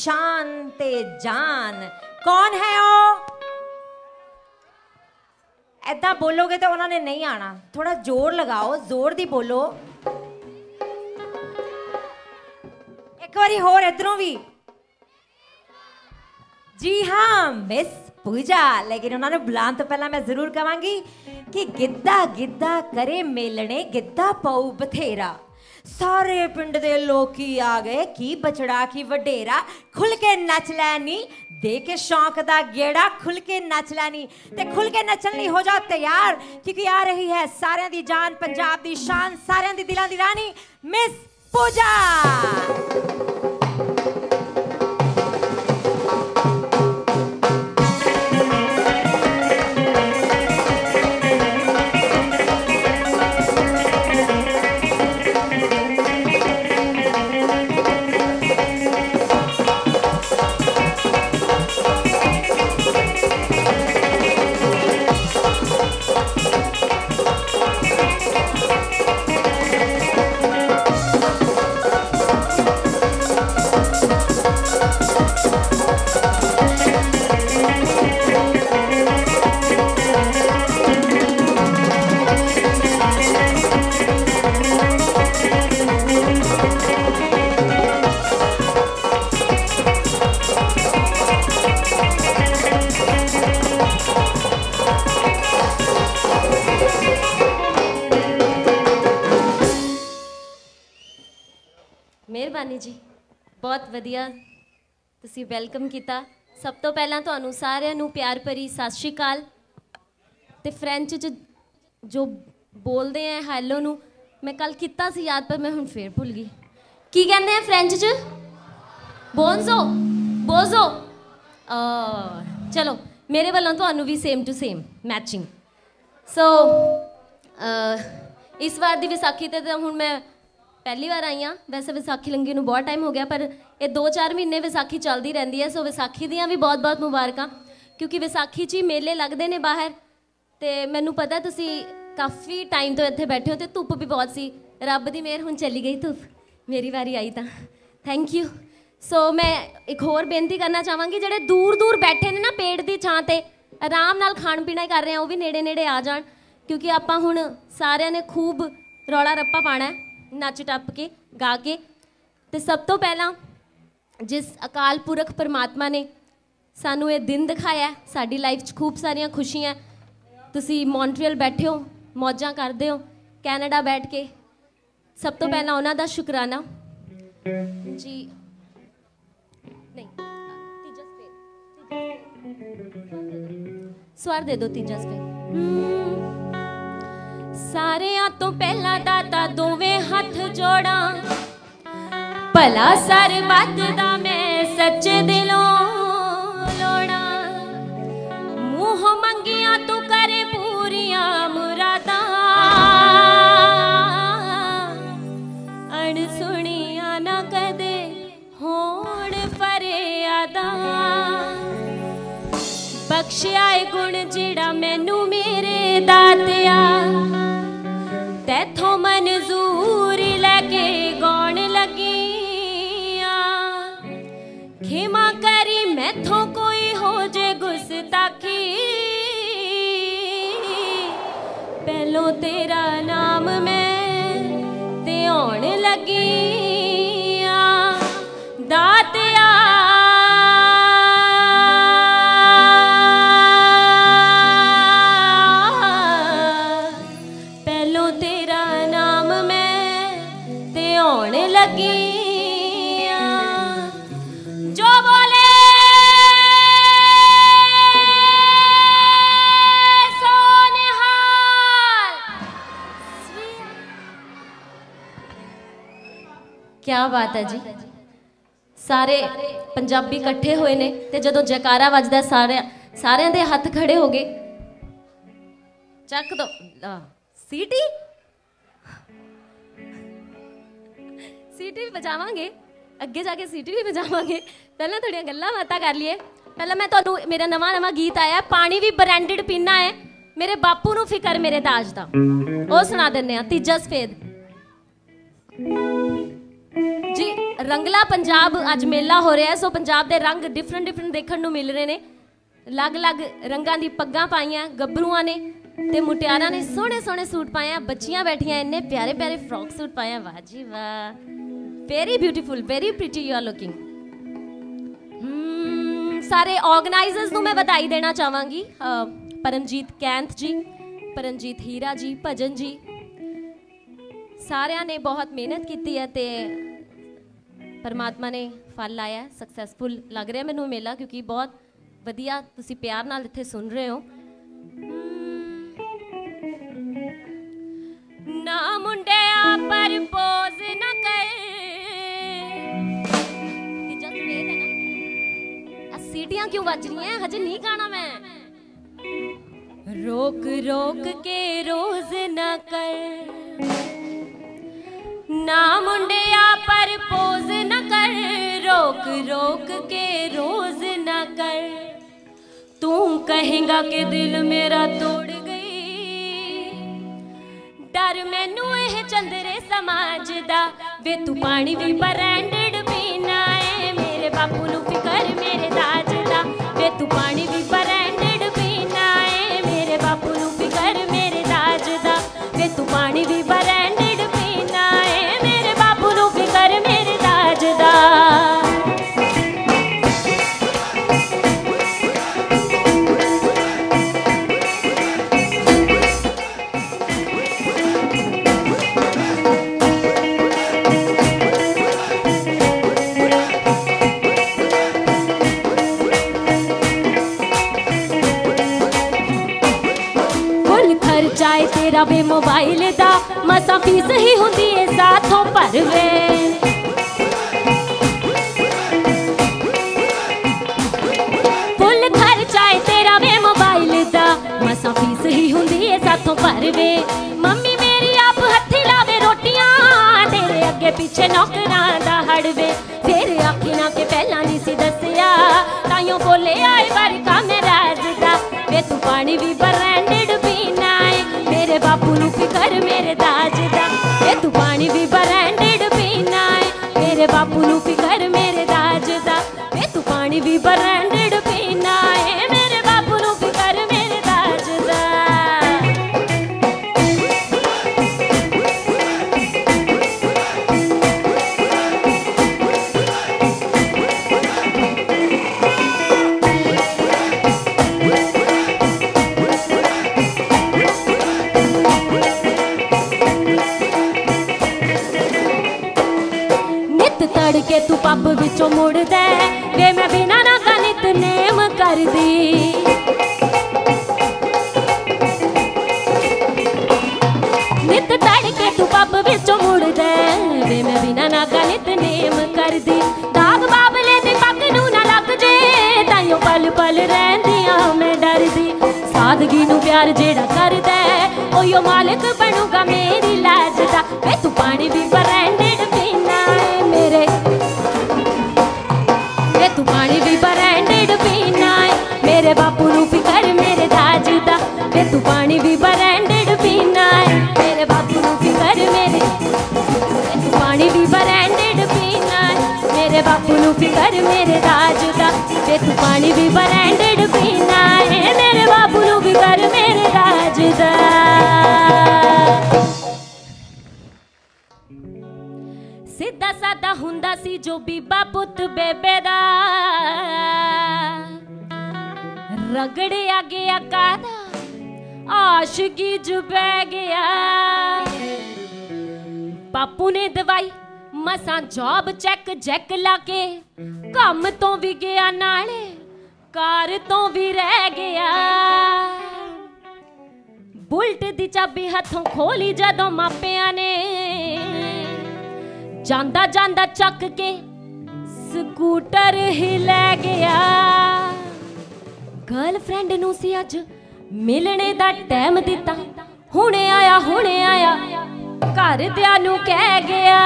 ਸ਼ਾਨ ਤੇ ਜਾਨ। ਕੌਣ ਹੈ ਉਹ? ਐਦਾਂ ਬੋਲੋਗੇ ਤਾਂ ਉਹਨਾਂ ਨੇ ਨਹੀਂ ਆਣਾ ਥੋੜਾ ਜ਼ੋਰ ਲਗਾਓ, ਜ਼ੋਰ ਦੀ ਬੋਲੋ। ਇੱਕ ਵਾਰੀ ਹੋਰ, ਇਧਰੋਂ ਵੀ। ਜੀ ਹਾਂ, ਮਿਸ ਪੂਜਾ। ਲੇਕਿਨ ਉਹਨਾਂ ਨੂੰ ਬੁਲਾਉਣ ਤੋਂ ਪਹਿਲਾਂ ਮੈਂ ਜ਼ਰੂਰ ਕਵਾਂਗੀ ਕਿ ਗਿੱਧਾ ਗਿੱਧਾ ਕਰੇ ਮੇਲਣੇ, ਗਿੱਧਾ ਪਾਉ ਬਥੇਰਾ। ਸਾਰੇ ਪਿੰਡ ਦੇ ਲੋਕੀ ਆ ਗਏ। ਕੀ ਬਚੜਾ, ਕੀ ਵਡੇਰਾ? ਖੁੱਲ ਕੇ ਨੱਚ ਲੈਣੀ। ਦੇ ਕੇ ਸ਼ੌਂਕ ਦਾ ਗੇੜਾ ਖੁੱਲ ਕੇ ਨੱਚ ਲੈਣੀ। ਤੇ ਖੁੱਲ ਕੇ ਨੱਚਣ ਲਈ ਹੋ ਜਾ ਤਿਆਰ। ਕਿਉਂਕਿ ਆ ਰਹੀ ਹੈ ਸਾਰਿਆਂ ਦੀ ਜਾਨ, ਪੰਜਾਬ ਦੀ ਸ਼ਾਨ, ਸਾਰਿਆਂ ਦੀ ਦਿਲਾਂ ਦੀ ਰਾਣੀ, ਮਿਸ ਪੂਜਾ। ਤੁਸੀਂ ਵੈਲਕਮ ਕੀਤਾ। ਸਭ ਤੋਂ ਪਹਿਲਾਂ ਤੁਹਾਨੂੰ ਸਾਰਿਆਂ ਨੂੰ ਪਿਆਰ ਭਰੀ ਸਤਿ ਸ਼੍ਰੀ ਅਕਾਲ। ਤੇ ਫ੍ਰੈਂਚ ਚ ਜੋ ਬੋਲਦੇ ਆ ਹੈਲੋ ਨੂੰ, ਮੈਂ ਕੱਲ ਕੀਤਾ ਸੀ ਯਾਦ, ਪਰ ਮੈਂ ਹੁਣ ਫੇਰ ਭੁੱਲ ਗਈ। ਕੀ ਕਹਿੰਦੇ ਆ ਫ੍ਰੈਂਚ ਚ? ਬੋਨਜ਼ੋ ਬੋਜ਼ੋ ਅ ਚਲੋ, ਮੇਰੇ ਵੱਲੋਂ ਤੁਹਾਨੂੰ ਵੀ same to same matching so ਇਸ ਵਾਰ ਦੀ ਵਿਸਾਖੀ ਤੇ ਤਾਂ ਹੁਣ ਮੈਂ ਪਹਿਲੀ ਵਾਰ ਆਈ ਹਾਂ। ਵੈਸੇ ਵਿਸਾਖੀ ਲੰਗੀ ਨੂੰ ਬਹੁਤ ਟਾਈਮ ਹੋ ਗਿਆ, ਪਰ ਇਹ 2-4 ਮਹੀਨੇ ਵਿਸਾਖੀ ਚੱਲਦੀ ਰਹਿੰਦੀ ਹੈ, ਸੋ ਵਿਸਾਖੀ ਦੀਆਂ ਵੀ ਬਹੁਤ-ਬਹੁਤ ਮੁਬਾਰਕਾਂ। ਕਿਉਂਕਿ ਵਿਸਾਖੀ 'ਚ ਹੀ ਮੇਲੇ ਲੱਗਦੇ ਨੇ ਬਾਹਰ, ਤੇ ਮੈਨੂੰ ਪਤਾ ਤੁਸੀਂ ਕਾਫੀ ਟਾਈਮ ਤੋਂ ਇੱਥੇ ਬੈਠੇ ਹੋ ਤੇ ਧੁੱਪ ਵੀ ਬਹੁਤ ਸੀ। ਰੱਬ ਦੀ ਮਿਹਰ ਹੁਣ ਚੱਲੀ ਗਈ ਧੁੱਪ। ਮੇਰੀ ਵਾਰੀ ਆਈ ਤਾਂ। ਥੈਂਕ ਯੂ ਸੋ ਮੈਂ ਇੱਕ ਹੋਰ ਬੇਨਤੀ ਕਰਨਾ ਚਾਹਾਂਗੀ, ਜਿਹੜੇ ਦੂਰ ਦੂਰ ਬੈਠੇ ਨੇ ਨਾ ਪੇੜ ਦੀ ਛਾਂ ਤੇ, ਆਰਾਮ ਨਾਲ ਖਾਣ ਪੀਣਾ ਹੀ ਕਰ ਰਹੇ ਆ, ਉਹ ਵੀ ਨੇੜੇ ਨੇੜੇ ਆ ਜਾਣ। ਕਿਉਂਕਿ ਆਪਾਂ ਹੁਣ ਸਾਰਿਆਂ ਨੇ ਖੂਬ ਰੌਲਾ ਰੱਪਾ ਪਾਣਾ ਨੱਚ ਟੱਪ ਕੇ, ਗਾ ਕੇ। ਤੇ ਸਭ ਤੋਂ ਪਹਿਲਾਂ ਜਿਸ ਅਕਾਲ ਪੁਰਖ ਪਰਮਾਤਮਾ ਨੇ ਸਾਨੂੰ ਇਹ ਦਿਨ ਦਿਖਾਇਆ, ਸਾਡੀ ਲਾਈਫ 'ਚ ਖੂਬ ਸਾਰੀਆਂ ਖੁਸ਼ੀਆਂ। ਤੁਸੀਂ ਮੌਂਟਰੀਅਲ ਬੈਠੇ ਹੋ, ਮੌਜਾਂ ਕਰਦੇ ਹੋ, ਕੈਨੇਡਾ ਬੈਠ ਕੇ। ਸਭ ਤੋਂ ਪਹਿਲਾਂ ਉਹਨਾਂ ਦਾ ਸ਼ੁਕਰਾਨਾ। ਜੀ। ਨਹੀਂ, ਤੀਜਾ ਸਪੇਰ ਸਵਾਰ ਦੇ ਦਿਓ ਤੀਜਾ ਸਪੇਰ ਸਾਰਿਆਂ ਤੋਂ ਪਹਿਲਾਂ ਦਾਤਾ ਦੋਵੇਂ ਹੱਥ ਜੋੜਾਂ। ਭਲਾ ਸਰਬੱਤ ਦਾ ਮੈਂ ਸੱਚੇ ਦਿਲੋਂ ਲੋੜਾਂ। ਮੂੰਹ ਮੰਗੀਆਂ ਤੂੰ ਕਰੇ ਪੂਰੀਆਂ ਮੁਰਾਦਾਂ। ਅਣ ਸੁਣੀਆਂ ਨਾ ਕਦੇ ਹੋਣ ਫਰਿਆਦਾਂ। ਬਖਸ਼ਿਆ ਏ ਗੁਣ ਜਿਹੜਾ ਮੈਨੂੰ ਮੇਰੇ ਦਾਤਿਆ। ਤੈਥੋਂ ਮਨਜ਼ੂਰੀ ਮੈਥੋਂ ਕੋਈ ਹੋ ਜੇ ਗੁਸਤਾਖੀ ਪਹਿਲੋਂ ਤੇਰਾ ਨਾਮ ਮੈਂ ਤੇ ਆਉਣ ਲੱਗੀ। ਕੀ ਬਾਤ ਹੈ ਜੀ। ਸਾਰੇ ਪੰਜਾਬੀ ਇਕੱਠੇ ਹੋਏ ਨੇ ਤੇ ਜਦੋਂ ਜੈਕਾਰਾ ਵੱਜਦਾ ਸਾਰੇ ਸਾਰਿਆਂ ਦੇ ਹੱਥ ਖੜੇ ਹੋ ਗਏ। ਚੱਕ ਦੋ। ਆ, ਸੀਟੀ? ਸੀਟੀ ਵੀ ਵਜਾਵਾਂਗੇ। ਅੱਗੇ ਜਾ ਕੇ ਸੀਟੀ ਵੀ ਵਜਾਵਾਂਗੇ। ਪਹਿਲਾਂ ਥੋੜੀਆਂ ਗੱਲਾਂ ਬਾਤਾਂ ਕਰ ਲਈਏ। ਪਹਿਲਾਂ ਮੈਂ ਤੁਹਾਨੂੰ ਮੇਰਾ ਨਵਾਂ ਨਵਾਂ ਗੀਤ ਆਇਆ। ਪਾਣੀ ਵੀ ਬ੍ਰਾਂਡਡ ਪੀਣਾ ਹੈ। ਮੇਰੇ ਬਾਪੂ ਨੂੰ ਫਿਕਰ ਮੇਰੇ ਦਾਜ ਦਾ। ਉਹ ਸੁਣਾ ਦਿੰਨੇ ਆ ਤੀਜਾ ਸਫੇਦ। ਰੰਗਲਾ ਪੰਜਾਬ ਅੱਜ ਮੇਲਾ ਹੋ ਰਿਹਾ ਸੋ ਪੰਜਾਬ ਦੇ ਰੰਗ ਡਿਫਰੈਂਟ ਡਿਫਰੈਂਟ ਦੇਖਣ ਨੂੰ ਮਿਲ ਰਹੇ ਨੇ। ਅਲੱਗ-ਅਲੱਗ ਰੰਗਾਂ ਦੀ ਪੱਗਾਂ ਪਾਈਆਂ, ਗੱਭਰੂਆਂ ਨੇ ਤੇ ਮੁਟਿਆਰਾਂ ਨੇ ਸੋਹਣੇ ਸੋਹਣੇ ਸੂਟ ਪਾਇਆ, ਬੱਚੀਆਂ ਬੈਠੀਆਂ, ਇੰਨੇ ਪਿਆਰੇ ਪਿਆਰੇ ਫਰੌਕ ਸੂਟ ਪਾਇਆ ਆ ਵਾਹ ਜੀ ਵਾਹ। Very beautiful very pretty you are looking ਸਾਰੇ ਆਰਗੇਨਾਈਜ਼ਰਸ ਨੂੰ ਮੈਂ ਵਧਾਈ ਦੇਣਾ ਚਾਹਾਂਗੀ ਪਰਮਜੀਤ ਕੈਂਥ ਜੀ, ਪਰਮਜੀਤ ਹੀਰਾ ਜੀ, ਭਜਨ ਜੀ। ਸਾਰਿਆਂ ਨੇ ਬਹੁਤ ਮਿਹਨਤ ਕੀਤੀ ਹੈ ਤੇ ਪਰਮਾਤਮਾ ਨੇ ਫਲ ਲਾਇਆ ਸਕਸੈਸਫੁਲ ਲੱਗ ਰਿਹਾ ਮੈਨੂੰ ਮੇਲਾ ਕਿਉਂਕਿ ਬਹੁਤ ਵਧੀਆ ਤੁਸੀਂ ਪਿਆਰ ਨਾਲ ਇੱਥੇ ਸੁਣ ਰਹੇ ਹੋ। ਨਾ ਮੁੰਡਿਆ ਪਰਪੋਜ਼ ਨਾ ਕਰ। ਤੀਜਾ ਸੁਣੇਗਾ ਨਾ। ਆ ਸੀਟੀਆਂ ਕਿਉਂ ਵੱਜ ਰਹੀਆਂ? ਹਜੇ ਨਹੀਂ ਗਾਣਾ ਮੈਂ। ਰੋਕ ਰੋਕ ਕੇ ਰੋਜ਼ ਨਾ ਕਰ। ਨਾ ਮੁੰਡਿਆ ਪਰਪੋਜ਼ ਨਾ ਕਰ। ਰੋਕ ਰੋਕ ਕੇ ਰੋਜ਼ ਨਾ ਕਰ। ਤੂੰ ਕਹੇਗਾ ਕਿ ਦਿਲ ਮੇਰਾ ਤੋੜ ਗਈ। ਡਰ ਮੈਨੂੰ ਇਹ ਚੰਦਰੇ ਸਮਾਜ ਦਾ। ਵੇ ਤੂੰ ਪਾਣੀ ਵੀ ਬਰੈਂਡਡ ਪੀਣਾ ਏ। ਮੇਰੇ ਬਾਪੂ ਨੂੰ ਫਿਕਰ ਮੇਰੇ ਦਾਜ ਦਾ। ਵੇ ਤੂੰ ਪਾਣੀ ਵੀ ਬਰੈਂਡਡ ਪੀਣਾ ਏ। ਮੇਰੇ ਬਾਪੂ ਨੂੰ ਫਿਕਰ ਮੇਰੇ ਦਾਜ ਦਾ। ਵੇ ਤੂੰ ਪਾਣੀ ਵੀ ਬਰੈਂਡਡ ਖਰਚਾ ਵੇ ਮੋਬਾਈਲ ਦਾ, ਮਸਾਂ ਫੀਸ ਹੀ ਹੁੰਦੀ ਏ ਸਾਥੋਂ ਭਰਵੇ। ਫੁੱਲ ਖਰਚਾ ਏ ਤੇਰਾ ਵੇ ਮੋਬਾਈਲ ਦਾ, ਮਸਾਂ ਫੀਸ ਹੀ ਹੁੰਦੀ ਏ ਸਾਥੋਂ ਭਰਵੇ। ਮੰਮੀ ਮੇਰੀ ਆਪ ਹੱਥੀ ਲਾਵੇ ਰੋਟੀਆਂ, ਤੇਰੇ ਅੱਗੇ ਪਿੱਛੇ ਨੌਕਰਾਂ ਦਾ ਹੜਵੇ। ਫੇਰ ਆਖੀ ਨਾ ਕਿ ਪਹਿਲਾਂ ਨਹੀਂ ਸੀ ਦੱਸਿਆ, ਤਾਈਓ ਬੋਲੇ ਆਏ ਵਰਕਾ ਮੇਰਾ ਦਾ। ਵੇ ਤੂੰ ਪਾਣੀ ਵੀ ਬਰੈਂਡਡ ਬਾਪੂ ਨੂੰ ਫਿਕਰ ਮੇਰੇ ਦਾਜ ਦਾ। ਵੇ ਤੂੰ ਪਾਣੀ ਵੀ ਬਰੈਂਡਡ ਪੀਣਾ ਏ। ਮੇਰੇ ਬਾਪੂ ਨੂੰ ਫਿਕਰ ਮੇਰੇ ਦਾਜ ਦਾ। ਵੇ ਤੂੰ ਪਾਣੀ ਵੀ ਬਰੈਂਡਡ ਵਿੱਚੋਂ ਵੇ ਮੈਂ ਬਿਨਾ ਨਾ ਕਾ ਨਿਤਨੇਮ ਕਰਦੀ। ਨਿਤ ਤੜਕੇ ਤੂੰ ਪੱਬ ਵਿੱਚੋਂ ਮੁੜਦਾ ਵੇ ਮੈਂ ਬਿਨਾ ਨਾ ਕਾ ਨਿਤਨੇਮ ਕਰਦੀ ਦਾਗ ਬਾਬਲੇ ਦੀ ਪੱਗ ਨੂੰ ਨਾ ਲੱਗ ਜੇ ਤਾਈਓ ਪਲ ਪਲ ਰਹਿੰਦੀਆਂ ਮੈਂ ਡਰਦੀ। ਸਾਦਗੀ ਨੂੰ ਪਿਆਰ ਜਿਹੜਾ ਕਰਦਾ ਹੈ, ਮਾਲਕ ਬਣੂਗਾ ਮੇਰੀ ਲਾਜ ਦਾ। ਵੇ ਤੂੰ ਪਾਣੀ ਵੀ ਬਰੈਂਡਡ ਤੂੰ ਪਾਣੀ ਵੀ ਬਰੈਂਡਡ ਪੀਣਾ ਏ। ਮੇਰੇ ਬਾਪੂ ਨੂੰ ਫਿਕਰ ਮੇਰੇ। ਤੂੰ ਪਾਣੀ ਵੀ ਬਰੈਂਡਡ ਪੀਣਾ ਏ। ਮੇਰੇ ਬਾਪੂ ਨੂੰ ਫਿਕਰ ਮੇਰੇ ਦਾਜ ਦਾ। ਵੇ ਤੂੰ ਪਾਣੀ ਵੀ ਬਰੈਂਡਡ ਪੀਣਾ ਏ, ਮੇਰੇ ਬਾਪੂ ਨੂੰ ਫਿਕਰ ਮੇਰੇ ਦਾਜ ਦਾ। ਸਿੱਧਾ ਸਾਦਾ ਹੁੰਦਾ ਸੀ ਜੋ ਬੀਬਾ ਆਸ਼ਕੀ ਚ ਬਹਿ ਗਿਆ। ਪਾਪੂ ਨੇ ਦਵਾਈ, ਮਸਾਂ ਜੌਬ ਚੈੱਕ ਜੈਕ ਲਾ ਕੇ। ਕੰਮ ਤੋਂ ਵੀ ਗਿਆ ਨਾਲੇ, ਕਾਰ ਤੋਂ ਵੀ ਰਹਿ ਗਿਆ। ਬੁਲਟ ਦੀ ਚਾਬੀ ਹੱਥੋਂ ਖੋਲੀ ਜਦੋਂ ਮਾਪਿਆਂ ਨੇ। ਜਾਂਦਾ ਜਾਂਦਾ ਚੱਕ ਕੇ ਸਕੂਟਰ ਹੀ ਲੈ ਗਿਆ। ਗਰਲਫ੍ਰੈਂਡ ਨੂੰ ਸੀ ਅੱਜ ਮਿਲਣੇ ਦਾ ਟਾਈਮ ਦਿੱਤਾ। ਹੁਣੇ ਆਇਆ ਹੁਣੇ ਆਇਆ। ਘਰ ਦਿਆਂ ਨੂੰ ਕਹਿ ਗਿਆ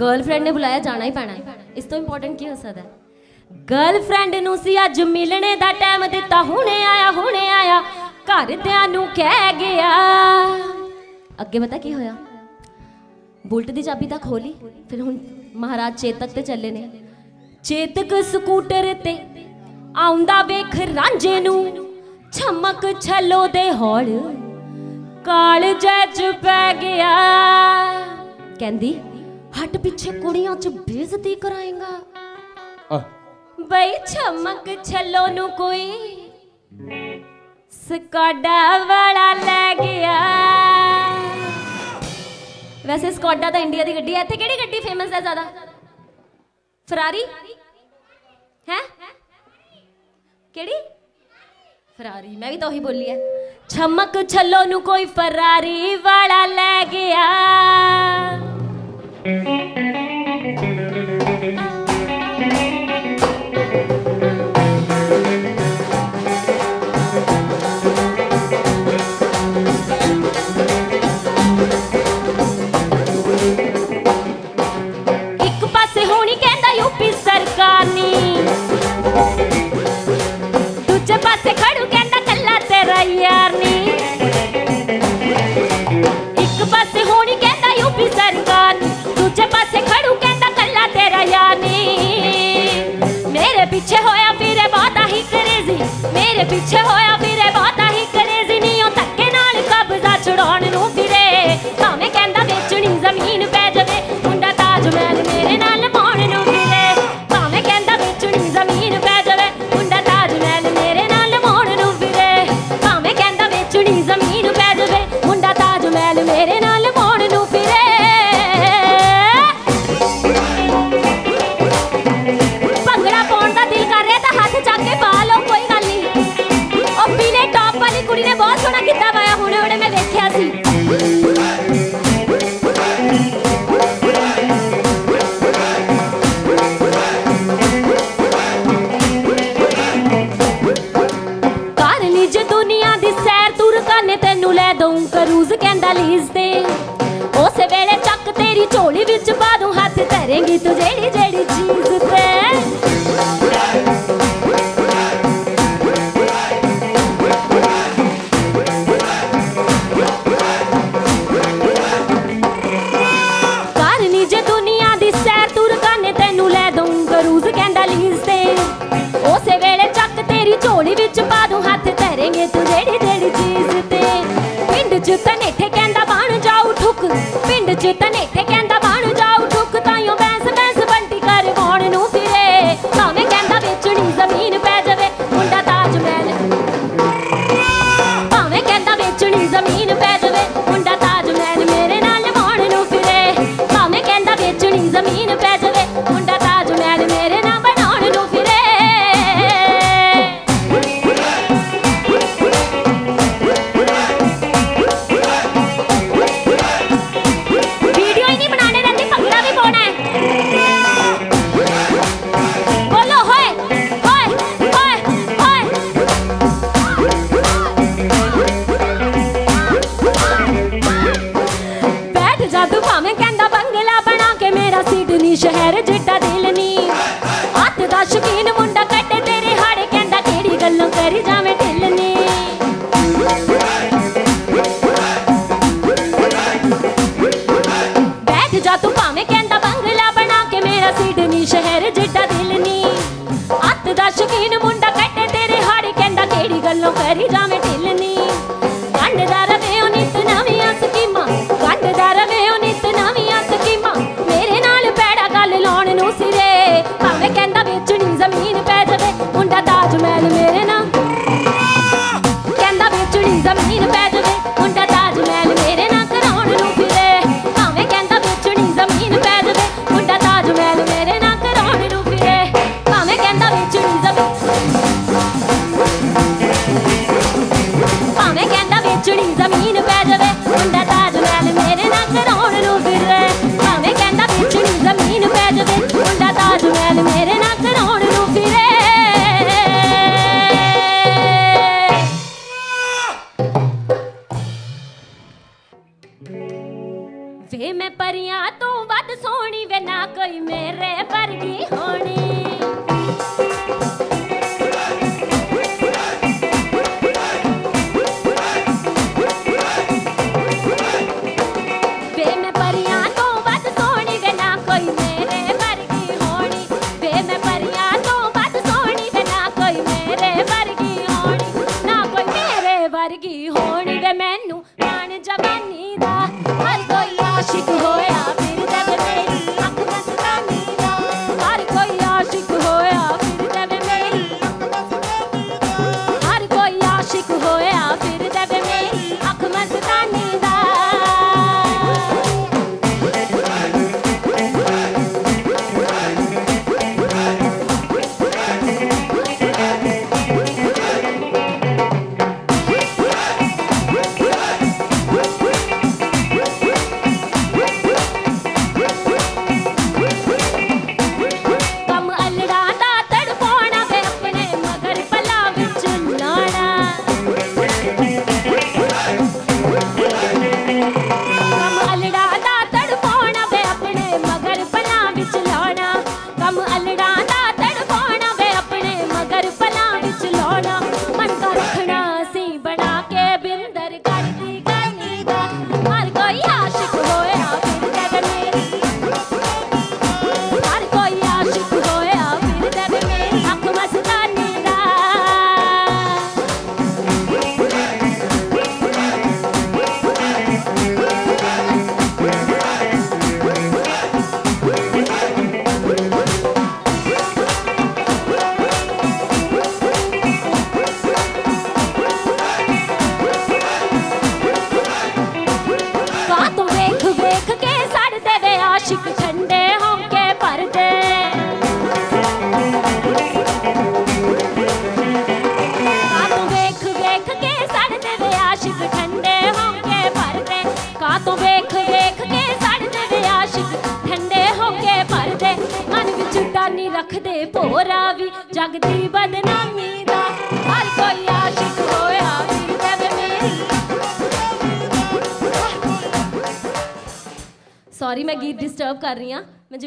ਗਰਲਫ੍ਰੈਂਡ ਨੇ ਬੁਲਾਇਆ, ਜਾਣਾ ਹੀ ਪੈਣਾ। ਇਸ ਤੋਂ ਇੰਪੋਰਟੈਂਟ ਕੀ ਹੋ ਸਕਦਾ? ਗਰਲਫ੍ਰੈਂਡ ਨੂੰ ਸੀ ਅੱਜ ਮਿਲਣੇ ਦਾ ਟਾਈਮ ਦਿੱਤਾ। ਹੁਣੇ ਆਇਆ ਹੁਣੇ ਆਇਆ। ਘਰ ਦਿਆਂ ਨੂੰ ਕਹਿ ਗਿਆ। ਅੱਗੇ ਪਤਾ ਕੀ ਹੋਇਆ? ਬੁਲਟ ਦੀ ਚਾਬੀ ਤਾਂ ਖੋਲੀ, ਫਿਰ ਹੁਣ ਮਹਾਰਾਜ ਚੇਤਕ ਤੇ ਚੱਲੇ ਨੇ। ਚੇਤਕ ਸਕੂਟਰ ਤੇ ਆਉਂਦਾ ਵੇਖ ਰਾਂਝੇ ਨੂੰ। ਛਮਕ ਛਲੋ ਦੇ ਹੌਲ ਕਾਲ ਜੱਜ ਪੈ ਗਿਆ। ਕਹਿੰਦੀ ਹਟ ਪਿੱਛੇ ਕੁੜੀਆਂ ਚ ਬੇਇੱਜ਼ਤੀ ਕਰਾਏਗਾ। ਬਈ ਛਮਕ ਛਲੋ ਨੂੰ ਕੋਈ ਸਕਾਡਾ ਵਾਲਾ ਲੈ ਗਿਆ। ਵੈਸੇ ਸਕਾਡਾ ਤਾਂ ਇੰਡੀਆ ਦੀ ਗੱਡੀ ਹੈ। ਇੱਥੇ ਕਿਹੜੀ ਗੱਡੀ ਫੇਮਸ ਹੈ ਜ਼ਿਆਦਾ? ਫਰਾਰੀ? ਹੈ? ਕਿਹੜੀ? ਫਰਾਰੀ, ਮੈਂ ਵੀ ਤਾਂ ਉਹੀ ਬੋਲੀ ਐ। ਛਮਕ ਛੱਲੋ ਨੂੰ ਕੋਈ ਫਰਾਰੀ ਵਾਲਾ ਲੈ ਗਿਆ। ਪਾਸੇ ਖੜੂ ਕਹਿੰਦਾ ਕੱਲਾ ਤੇਰਾ ਯਾਰ ਨਹੀਂ ਇੱਕ ਪਾਸੇ ਹੋਣੀ ਕਹਿੰਦਾ ਯੂਪੀ ਸਰਕਾਰ ਦੂਜੇ ਪਾਸੇ ਖੜੂ ਕਹਿੰਦਾ ਕੱਲਾ ਤੇਰਾ ਯਾਰ ਮੇਰੇ ਪਿੱਛੇ ਹੋਇਆ ਵੀਰੇ ਬਹੁਤਾ ਹੀ ਕਰੇਜ਼ੀ ਮੇਰੇ ਪਿੱਛੇ ਹੋਇਆ ਵੀਰੇ ਬਹੁਤਾ ਹੀ ਕਰੇਜ਼ੀ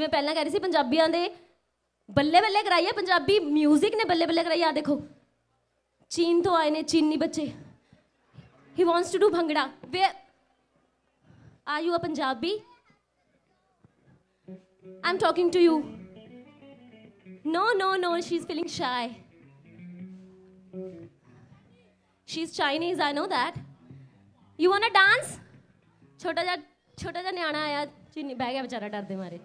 ਜਿਵੇਂ ਪਹਿਲਾਂ ਕਹਿ ਰਹੀ ਸੀ ਪੰਜਾਬੀਆਂ ਦੇ ਬੱਲੇ ਬੱਲੇ ਕਰਾਈ ਹੈ ਪੰਜਾਬੀ 뮤직 ਨੇ ਬੱਲੇ ਬੱਲੇ ਕਰਾਈ ਆ ਦੇਖੋ ਚੀਨ ਤੋਂ ਆਏ ਨੇ ਚੀਨੀ ਬੱਚੇ ਹੀ wants to do bhangra way are you a Punjabi I'm talking to you. No, no, no, she's feeling shy. She's Chinese, I know that. You wanna dance? ਛੋਟਾ ਜਿਹਾ ਛੋਟਾ ਜਿਹਾ ਨਿਆਣਾ ਆਇਆ ਚੀਨੀ ਬਹਿ ਗਿਆ ਵਿਚਾਰਾ ਡਰਦੇ ਮਾਰੇ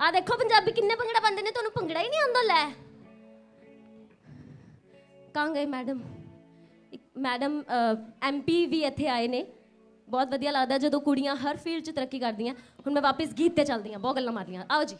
ਆ ਦੇਖੋ ਪੰਜਾਬੀ ਕਿੰਨੇ ਭੰਗੜਾ ਪਾਉਂਦੇ ਨੇ, ਤੁਹਾਨੂੰ ਭੰਗੜਾ ਹੀ ਨਹੀਂ ਆਉਂਦਾ, ਲੈ। ਕਾਂ ਗਏ, ਮੈਡਮ। ਇੱਕ ਮੈਡਮ ਐਮਪੀ ਵੀ ਇੱਥੇ ਆਏ ਨੇ। ਬਹੁਤ ਵਧੀਆ ਲੱਗਦਾ ਜਦੋਂ ਕੁੜੀਆਂ ਹਰ ਫੀਲਡ 'ਚ ਤਰੱਕੀ ਕਰਦੀਆਂ। ਹੁਣ ਮੈਂ ਵਾਪਸ ਗੀਤ ਤੇ ਚੱਲਦੀ ਹਾਂ, ਬਹੁਤ ਗੱਲਾਂ ਮਾਰਨੀਆਂ। ਆਓ ਜੀ।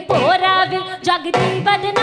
ਭੋਰਾ ਵੀ ਜਗ ਦੀ ਬਦਨਾਮੀ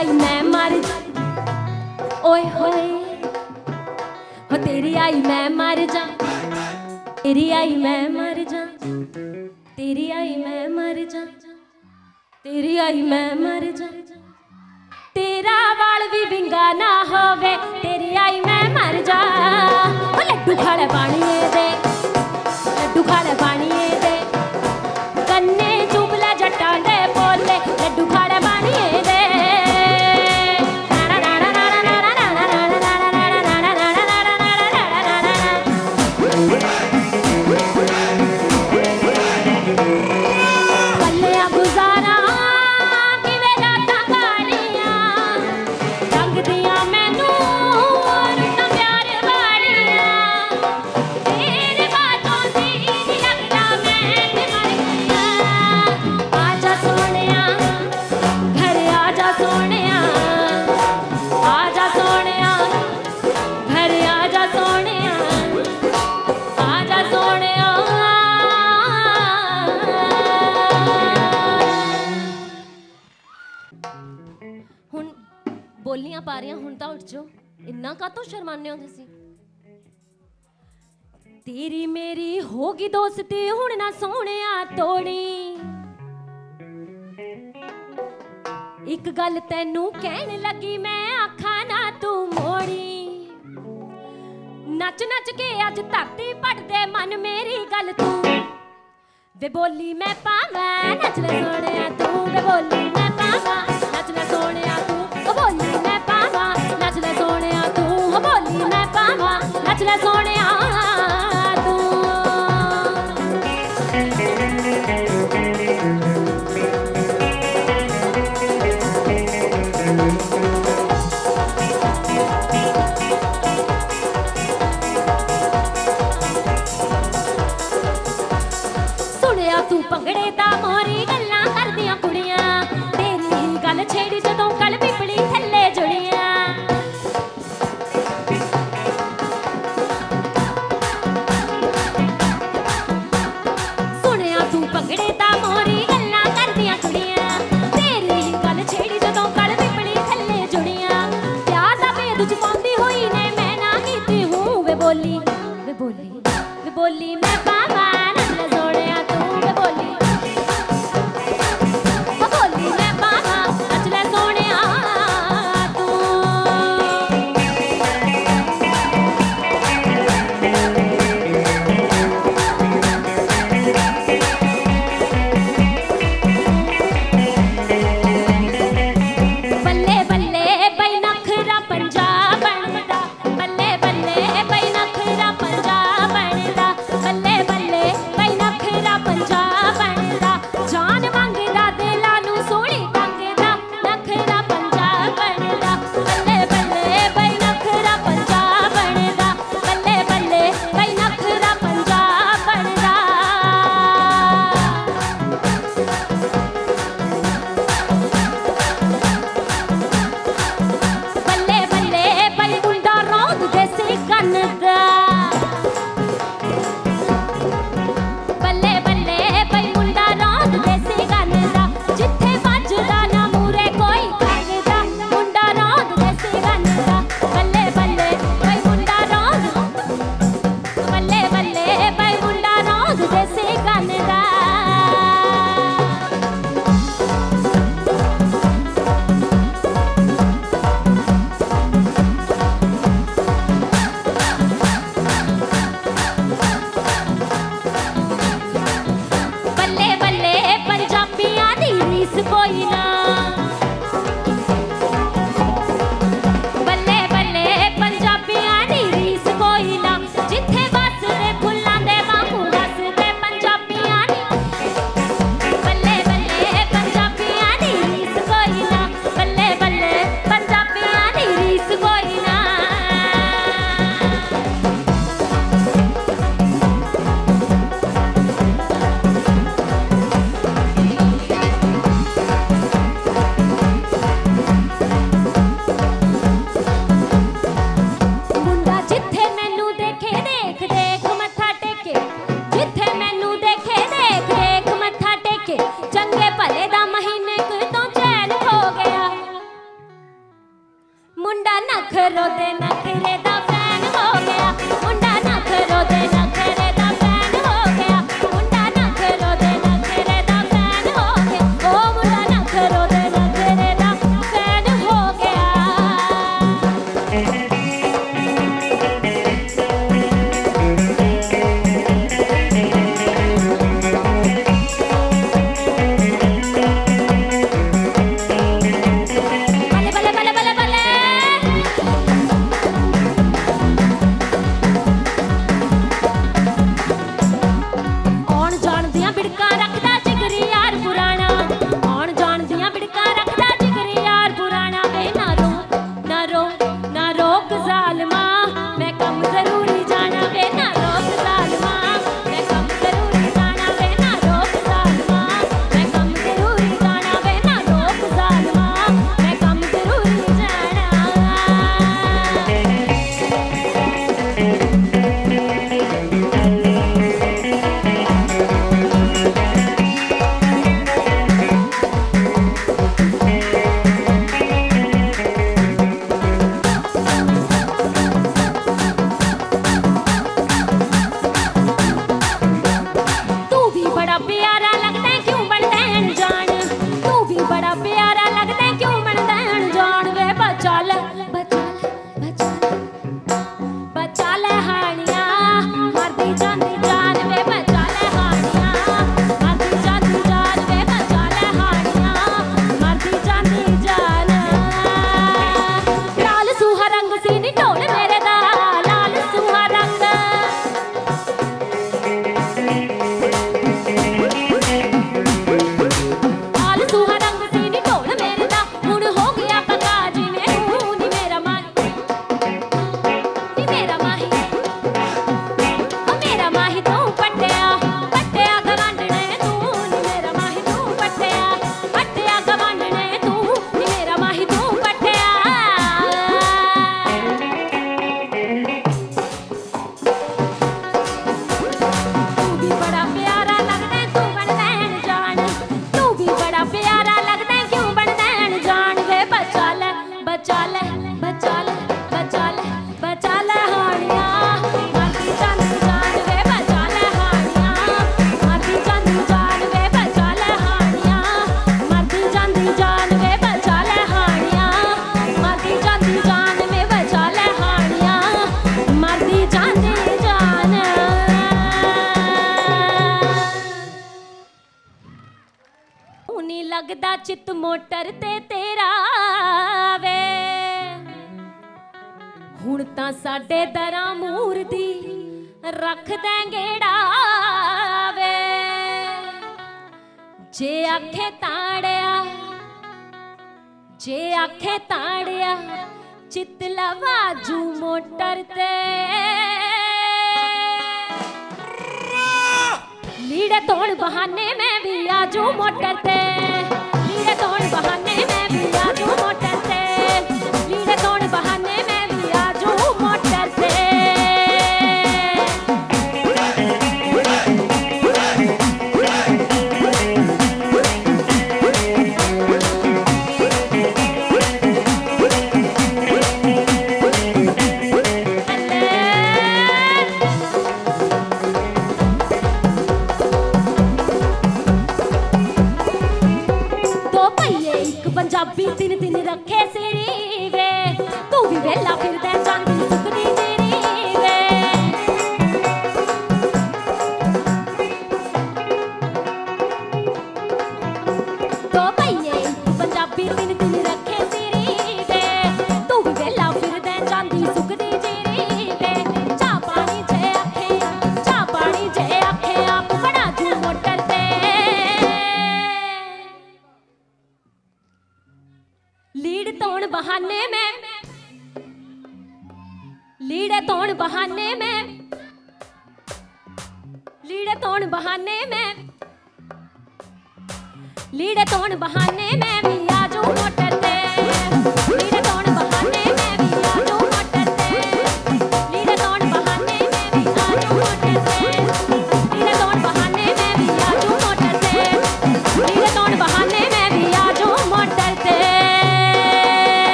आई मैं मर ओए होए। हो तेरी आई मैं मर जा। तेरी आई मैं मर जा। तेरी आई मैं मर जा। तेरी आई मैं मर जा। तेरा वाल भी बिंगा ना होवे, तेरी आई मैं मर जा। लड्डू खाड़े पानी दे। लड्डू खाले पानी ਕਾਤੋਂ ਸ਼ਰਮਾਨੇ ਹੁੰਦੇ ਸੀ? ਤੇਰੀ ਮੇਰੀ ਹੋ ਗਈ ਦੋਸਤੀ, ਹੁਣ ਨਾ ਸੋਹਣਿਆ ਤੋੜੀ ਇੱਕ ਗੱਲ ਤੈਨੂੰ ਕਹਿਣ ਲੱਗੀ, ਮੈਂ ਆਖਾਂ ਨਾ ਤੂੰ ਮੋੜੀ। ਨੱਚ ਨੱਚ ਕੇ ਅੱਜ ਧਰਤੀ ਪੜਦੇ ਮਨ ਮੇਰੀ ਗੱਲ ਤੂੰ। ਵੇ ਬੋਲੀ ਮੈਂ ਪਾਵਾਂ ਨੱਚ ਲੈ ਸੋਹਣਿਆ ਤੂੰ ਵੇ ਬੋਲੀ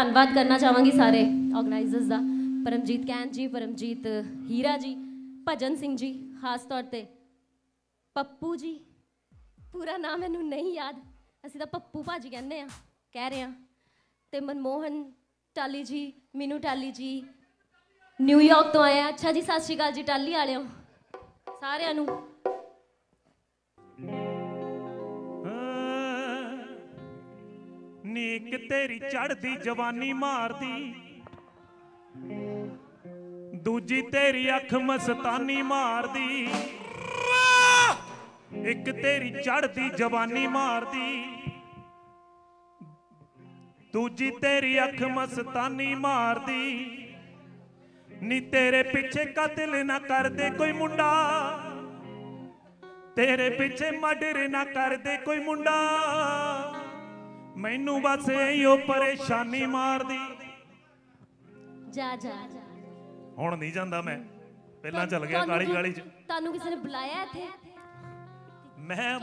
ਧੰਨਵਾਦ ਕਰਨਾ ਚਾਹਾਂਗੀ ਸਾਰੇ ਆਰਗੇਨਾਈਜ਼ਰਸ ਦਾ, ਪਰਮਜੀਤ ਕੈਨ ਜੀ, ਪਰਮਜੀਤ ਹੀਰਾ ਜੀ, ਭਜਨ ਸਿੰਘ ਜੀ, ਖਾਸ ਤੌਰ ਤੇ ਪੱਪੂ ਜੀ। ਪੂਰਾ ਨਾਮ ਮੈਨੂੰ ਨਹੀਂ ਯਾਦ, ਅਸੀਂ ਤਾਂ ਪੱਪੂ ਭਾਜੀ ਕਹਿੰਦੇ ਆ, ਕਹਿ ਰਹੇ ਆ। ਤੇ ਮਨਮੋਹਨ ਟਾਲੀ ਜੀ, ਮੀਨੂ ਟਾਲੀ ਜੀ, ਨਿਊਯਾਰਕ ਤੋਂ ਆਏ ਆ। ਅੱਛਾ ਜੀ, ਸਤਿ ਸ਼੍ਰੀ ਅਕਾਲ ਜੀ, ਟਾਲੀ ਵਾਲਿਓ, ਸਾਰਿਆਂ ਨੂੰ। ਨੀਕ ਤੇਰੀ ਚੜਦੀ ਜਵਾਨੀ ਮਾਰਦੀ। ਦੂਜੀ ਤੇਰੀ ਅੱਖ ਮਸਤਾਨੀ ਮਾਰਦੀ। ਇੱਕ ਤੇਰੀ ਚੜਦੀ ਜਵਾਨੀ ਮਾਰਦੀ। ਦੂਜੀ ਤੇਰੀ ਅੱਖ ਮਸਤਾਨੀ ਮਾਰਦੀ। ਨੀ ਤੇਰੇ ਪਿੱਛੇ ਕਤਲ ਨਾ ਕਰਦੇ ਕੋਈ ਮੁੰਡਾ। ਤੇਰੇ ਪਿੱਛੇ ਮਰਡਰ ਨਾ ਕਰਦੇ ਕੋਈ ਮੁੰਡਾ। ਮੈਨੂੰ ਬਸ ਇਹੋ ਪਰੇਸ਼ਾਨੀ ਮਾਰਦੀ। ਜਾ ਜਾ। ਹੁਣ ਨਹੀਂ ਜਾਂਦਾ ਮੈਂ। ਪਹਿਲਾਂ ਚੱਲ ਗਿਆ ਕਾਲੀ ਕਾਲੀ ਚ। ਤੁਹਾਨੂੰ ਕਿਸੇ ਨੇ ਬੁਲਾਇਆ ਇੱਥੇ? ਮੈਂ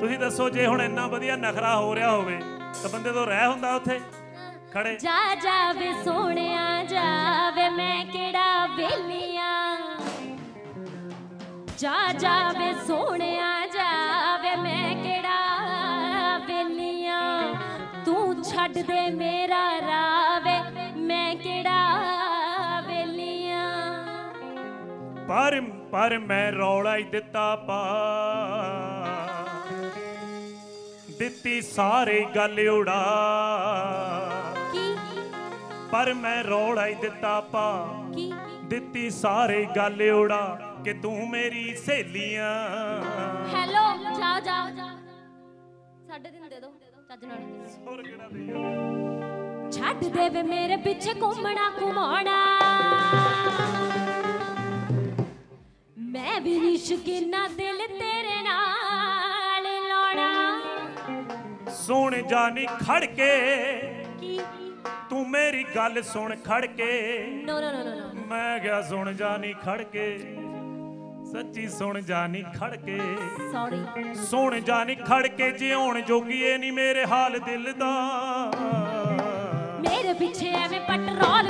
ਤੁਸੀਂ ਦੱਸੋ ਜੇ ਹੁਣ ਇੰਨਾ ਵਧੀਆ ਨਖਰਾ ਹੋ ਰਿਹਾ ਹੋਵੇ ਤਾਂ ਬੰਦੇ ਤੋਂ ਰਹਿ ਹੁੰਦਾ ਉੱਥੇ? ਖੜੇ। ਜਾ ਜਾਵੇ ਸੋਹਣਿਆ ਜਾਵੇ ਮੈਂ ਕਿਹੜਾ ਵੇਲੀਆਂ। ਜਾ ਜਾਵੇ ਸੋਹਣਿਆ ਛੱਡ ਦੇ ਮੇਰਾ ਰਾਵੇ ਮੈਂ ਕਿਹੜਾ ਵੇਲੀਆਂ? ਪਰ ਪਰ ਮੈਂ ਰੌਲਾ ਹੀ ਦਿੱਤਾ ਪਾ। ਦਿੱਤੀ ਸਾਰੇ ਗੱਲ ਉਡਾ। ਕੀ? ਪਰ ਮੈਂ ਰੌਲਾ ਹੀ ਦਿੱਤਾ ਪਾ। ਕੀ? ਦਿੱਤੀ ਸਾਰੇ ਗੱਲ ਉਡਾ ਕਿ ਤੂੰ ਮੇਰੀ ਸਹੇਲੀਆਂ। ਹੈਲੋ ਜਾ ਜਾ। ਸਾਡੇ ਦਿਨ ਦੇ ਦੋ। ਛੱਡ ਦੇ ਵੇ ਮੇਰੇ ਪਿੱਛੇ ਘੁੰਮਣਾ ਘੁਮਾਉਣਾ। ਮੈਂ ਵੀ ਨੀ ਸ਼ਕੀਨਾ ਦਿਲ ਤੇਰੇ ਨਾਲ ਲਾਉਣਾ। ਸੁਣ ਜਾਨੀ ਖੜ ਕੇ? ਕੀ ਤੂੰ ਮੇਰੀ ਗੱਲ ਸੁਣ ਖੜ ਕੇ ਨੋ ਨੋ ਨੋ ਨੋ ਮੈਂ ਗਿਆ ਸੁਣ ਜਾਨੀ ਖੜ ਕੇ ਸੱਚੀ ਸੁਣ ਜਾਨੀ ਖੜ ਕੇ ਸੌਰੀ ਸੁਣ ਜਾਨੀ ਖੜ ਕੇ ਜਿਉਣ ਜੋਗੀ ਏ ਨਹੀਂ ਮੇਰੇ ਹਾਲ ਦਿਲ ਦਾ। ਮੇਰੇ ਪਿੱਛੇ ਐਵੇਂ ਪੈਟਰੋਲ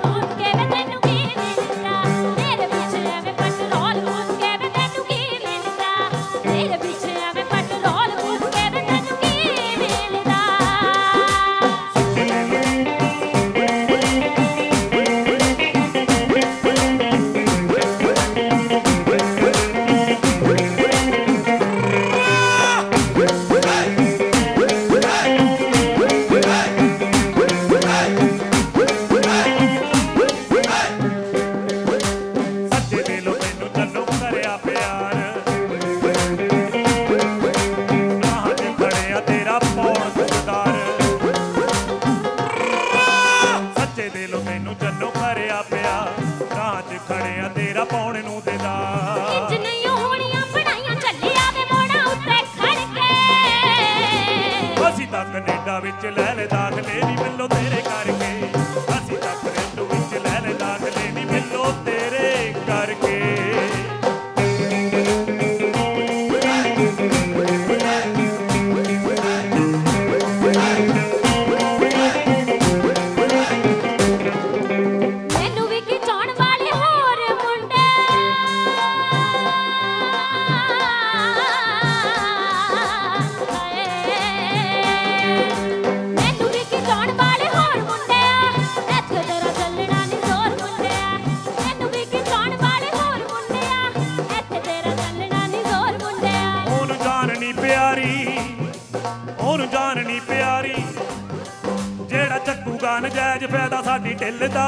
ਨਹੀਂ ਢਿੱਲਦਾ।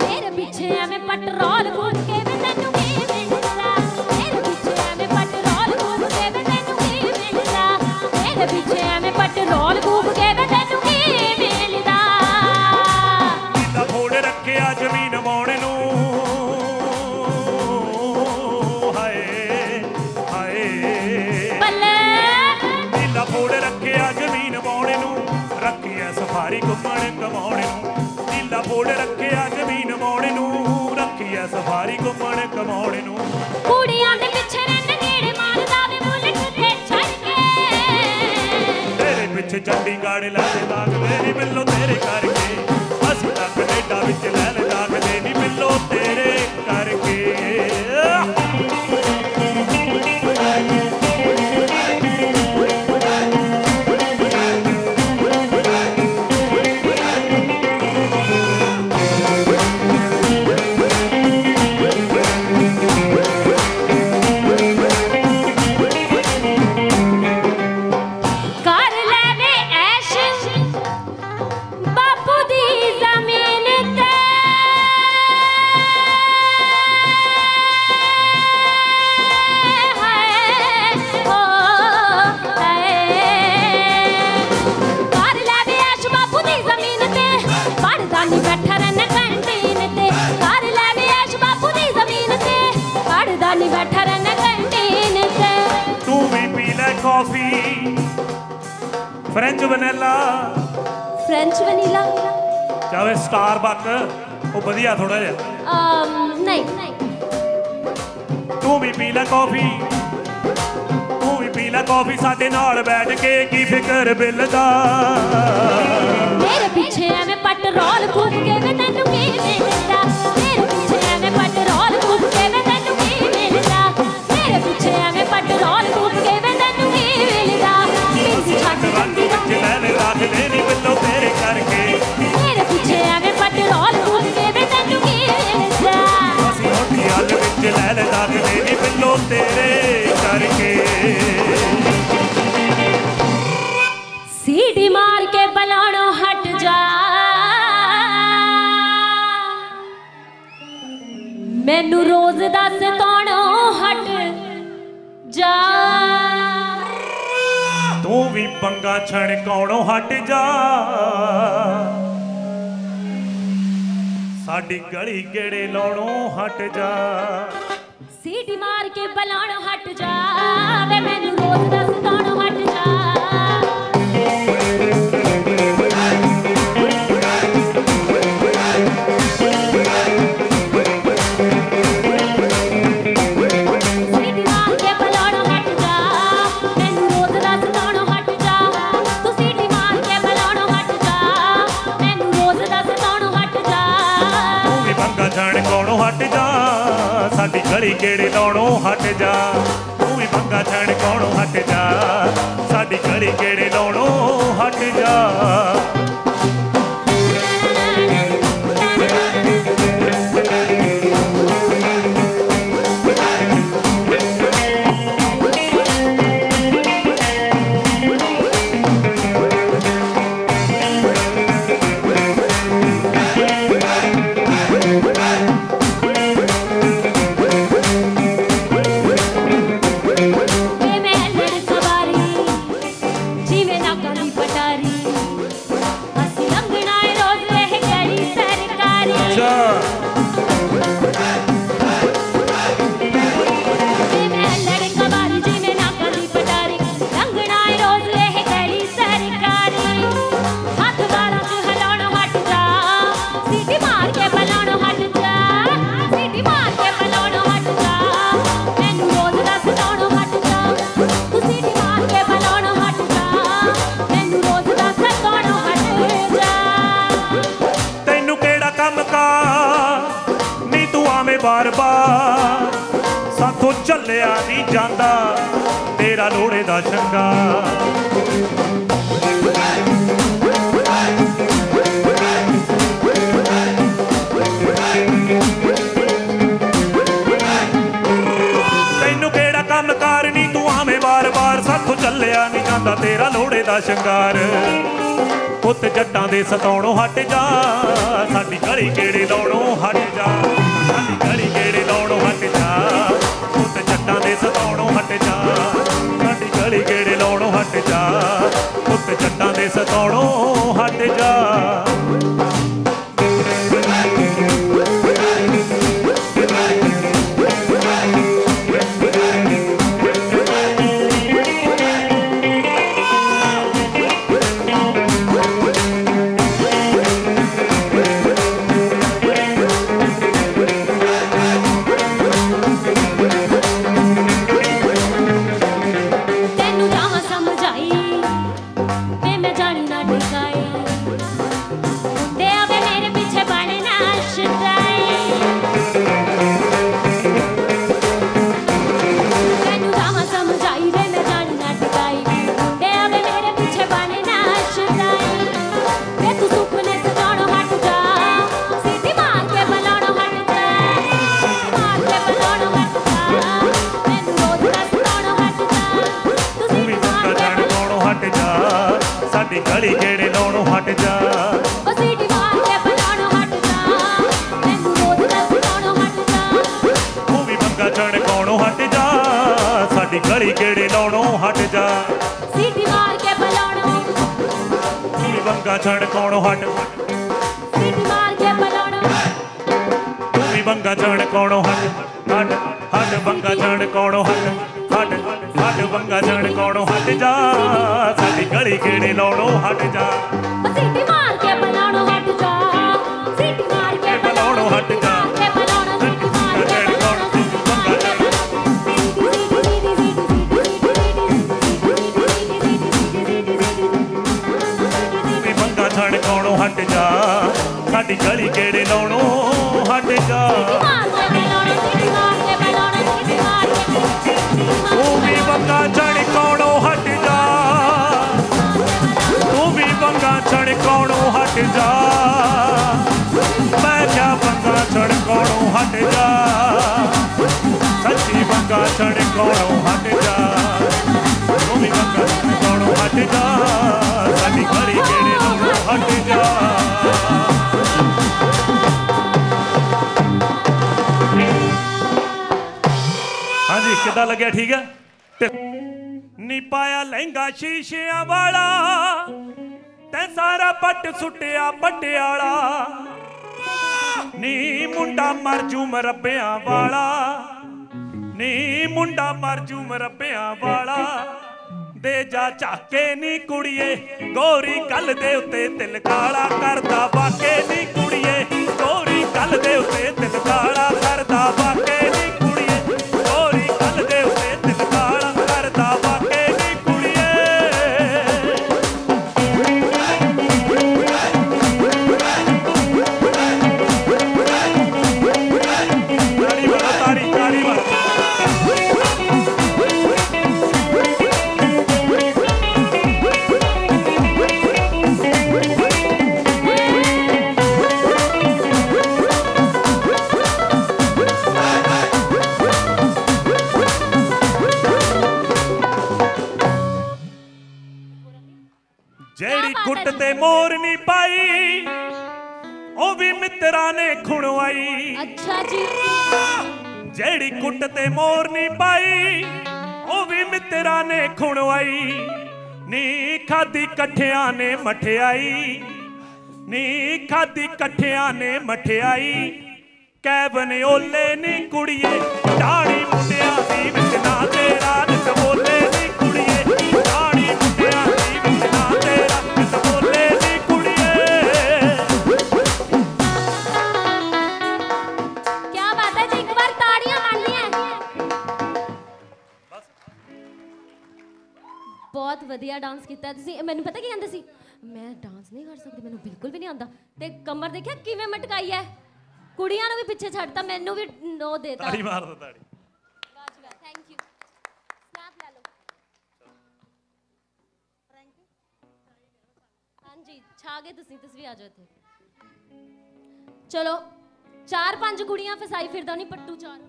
ਤੇਰੇ ਪਿੱਛੇ ਐਵੇਂ ਪੈਟਰੋਲ ਕੋਲ ਰੱਖਿਆ ਜ਼ਮੀਨ ਮੋੜ ਨੂੰ ਰੱਖਿਆ ਸਫਾਰੀ ਘੁੰਮਣ ਕਮਾਉਣ ਨੂੰ। ਕੁੜੀਆਂ ਦੇ ਪਿੱਛੇ ਰੰਨ ਗੇੜੇ ਮਾਰਦਾ ਵੇ ਬੁਲਟ ਤੇ ਛੱਡ ਕੇ? ਤੇਰੇ ਪਿੱਛੇ ਚੰਡੀਗੜ੍ਹ ਲਾਦੇ ਦਾਗ ਮੇਰੀ ਮਿਲੋ ਤੇਰੇ ਕਰਕੇ। ਅਸੀਂ ਤਾਂ ਵਿੱਚ ਲੈ ਤੁਹਾਡੇ ਨਾਲ ਬੈਠ ਕੇ ਕੀ ਫਿਕਰ ਬਿੱਲ ਦਾ? ਟਿਕਾਉਣੋਂ ਹਟ ਜਾ? ਸਾਡੀ ਗਲੀ ਗੇੜੇ ਲਾਉਣੋਂ ਹਟ ਜਾ? ਸੀਟੀ ਮਾਰ ਕੇ ਬਲਾਣੋਂ ਹਟ ਜਾ। ਵੇ ਮੈਨੂੰ ਵੀ ਕਿਹੜੇ ਲਾਉਣੋਂ ਹਟ ਜਾ। ਤੂੰ ਵੀ ਪੰਗਾ ਛੱਡ ਕੋਣੋਂ ਹਟ ਸਾਥੋਂ ਨਹੀਂ ਜਾਂਦਾ, ਤੇਰਾ ਲੋੜੇ ਦਾ ਸ਼ੰਗਾਰ ਤੈਨੂੰ ਕਿਹੜਾ ਕੰਮ ਕਾਰ ਨਹੀਂ ਤੂੰ ਆਵੇਂ ਬਾਰ-ਬਾਰ ਸਾਥੋਂ ਚੱਲਿਆ ਨਹੀਂ ਜਾਂਦਾ, ਤੇਰਾ ਲੋੜੇ ਦਾ ਸ਼ਿੰਗਾਰ। ਪੁੱਤ ਜੱਟਾਂ ਦੇ ਸਤਾਉਣੋਂ ਹਟ ਜਾ, ਸਾਡੀ ਗਲੀ ਕਿਹੜੇ ਲਾਉਣੋਂ ਹਟ ਜਾ, ਸਾਡੀ ਗਲੀ ਕਿਹੜੇ ਲਾਉਣੋਂ ਹਟ ਜਾ। ਸਤਾਉਣੋਂ ਹਟ ਜਾ। ਸਾਡੀ ਗਲੀ ਕਿਹੜੇ ਲਾਉਣੋਂ ਹਟ ਜਾ। ਪੁੱਤ ਜੱਟਾਂ ਦੇ ਸਤਾਉਣੋਂ ਹਟ ਜਾ। ਕੋਣੋਂ ਹਟ ਜਾ ਸਾਡੀ ਗਲੀ ਕਿਹੜੇ ਲਾਉਣੋਂ ਹਟ ਜਾ ਸੀਟੀ ਮਾਰ ਕੇ ਹਟ ਜਾ ਸੀਟੀ ਮਾਰ ਕੇ ਬਲਾਉਣੋਂ ਹਟ ਜਾ ਹਟ ਜਾ ਸਾਡੀ ਗਲੀ ਕਿਹੜੇ ਲਾਉਣੋਂ ਹਟ ਜਾ ਤੂੰ ਵੀ ਬੰਗਾ ਚੜ ਕੌਣੋਂ ਹਟ ਜਾ। ਤੂੰ ਵੀ ਬੰਗਾ ਛੜ ਕੌਣੋਂ ਹਟ ਜਾ। ਮੈਂ ਕਿਆ ਬੰਗਾ ਚੜ ਕੌਣੋਂ ਹਟ ਜਾ। ਸੱਚੀ ਬੰਗਾ ਛੜ ਕੌਣੋਂ ਹਟ ਜਾ। ਤੂੰ ਵੀ ਬੰਗਾ ਚੜ ਕੋਣੋਂ ਹਟ ਜਾ। ਸਾਡੀ ਘੜੀ ਕਿਹੜੇ ਲੋੜੋਂ ਹਟ ਜਾ। ਕਿੱਦਾਂ ਲੱਗਿਆ? ਠੀਕ ਹੈ ਨੀ ਪਾਇਆ ਲਹਿੰਗਾ ਸ਼ੀਸ਼ਿਆਂ ਵਾਲਾ, ਤੈ ਸਾਰਾ ਪੱਟ ਸੁੱਟਿਆ ਪਟਿਆਲਾ ਨੀ ਮੁੰਡਾ ਮਰ ਜੂ ਮਰੱਬਿਆਂ ਵਾਲਾ, ਨੀ ਮੁੰਡਾ ਮਰ ਜੂ ਮਰੱਬਿਆਂ ਵਾਲਾ। ਦੇ ਜਾ ਝਾਕੇ ਨੀ ਕੁੜੀਏ, ਗੋਰੀ ਕੱਲ ਦੇ ਉੱਤੇ ਤਿਲ ਕਾਲਾ ਕਰਦਾ, ਵਾਕੇ ਨੀ ਕੁੜੀਏ, ਗੋਰੀ ਕੱਲ ਦੇ ਉੱਤੇ ਤਿਲ ਕਾਲਾ ਕਰਦਾ, ਵਾਕੇ ਤੇ ਮੋਰ ਨਹੀਂ ਪਾਈ। ਉਹ ਵੀ ਮਿੱਤਰਾਂ ਨੇ ਖੁਣਵਾਈ। ਅੱਛਾ ਜੀ। ਜਿਹੜੀ ਕੁੱਟ ਤੇ ਮੋਰ ਨਹੀਂ ਪਾਈ ਉਹ ਵੀ ਮਿੱਤਰਾਂ ਨੇ ਖੁਣਵਾਈ। ਨੀ ਖਾਦੀ ਇਕੱਠਿਆਂ ਨੇ ਮਠਿਆਈ। ਨੀ ਖਾਦੀ ਇਕੱਠਿਆਂ ਨੇ ਮਠਿਆਈ। ਕੈਬਨ ਓਲੇ ਨੀ ਕੁੜੀਏ ਢਾਣੀ ਮੁੰਡਿਆਂ ਦੀ ਵਿੱਚ ਨਾ ਤੇਰਾ ਵਧੀਆ ਡਾਂਸ ਕੀਤਾ ਤੁਸੀਂ ਮੈਨੂੰ ਪਤਾ ਕੀ ਕਹਿੰਦੇ ਸੀ? ਮੈਂ ਡਾਂਸ ਨਹੀਂ ਕਰ ਸਕਦੀ ਮੈਨੂੰ ਬਿਲਕੁਲ ਵੀ ਨਹੀਂ ਆਉਂਦਾ। ਤੇ ਕਮਰ ਦੇਖਿਆ ਕਿਵੇਂ ਮਟਕਾਈ ਐ ਕੁੜੀਆਂ ਨੂੰ ਵੀ ਪਿੱਛੇ ਛੱਡਤਾ ਮੈਨੂੰ ਵੀ ਨੋ ਦੇਤਾ। ਤਾੜੀ ਮਾਰ ਤਾੜੀ। ਥੈਂਕ ਯੂ ਤੁਸੀਂ ਤੁਸੀਂ ਆ ਜਾਓ ਇੱਥੇ। ਚਲੋ ਚਾਰ ਪੰਜ ਕੁੜੀਆਂ ਫਸਾਈ ਫਿਰਦਾ ਨਹੀਂ ਪੱਟੂ ਚਾਰ।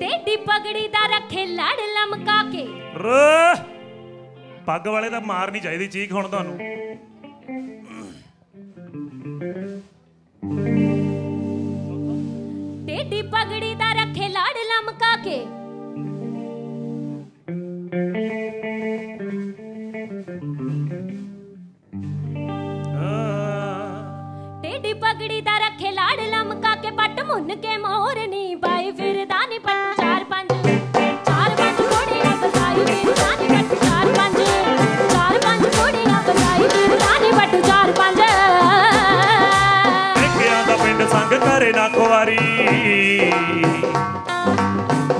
ਟੇਡੀ ਪਗੜੀ ਦਾ ਰੱਖੇ ਲੜ ਲਮਕਾ ਕੇ। ਰ। ਪੱਗ ਵਾਲੇ ਦਾ ਮਾਰ ਨਹੀਂ ਚਾਹੀਦੀ ਚੀਕ ਹੁਣ ਤੁਹਾਨੂੰ। ਟੇਡੀ ਪਗੜੀ ਦਾ ਰੱਖੇ ਲੜ ਲਮਕਾ ਕੇ। ਭੁੰਨ ਕੇ ਮੋਰਨੀ ਬਾਈ ਫਿਰਦਾ ਨਹੀਂ ਪਰ ਚਾਰ ਪੰਜ। ਚਾਰ ਪੰਜ ਕੋੜੀਆਂ ਬਸਾਈ ਫਿਰਦਾ ਨਹੀਂ ਪਰ ਚਾਰ ਪੰਜ। ਚਾਰ ਪੰਜ ਕੋੜੀਆਂ ਬਸਾਈ ਫਿਰਦਾ ਨਹੀਂ ਪਰ ਚਾਰ ਪੰਜ। ਟਿੱਕਿਆਂ ਦਾ ਪਿੰਡ ਸੰਗ ਕਰੇ ਨਾ ਖੁਆਰੀ।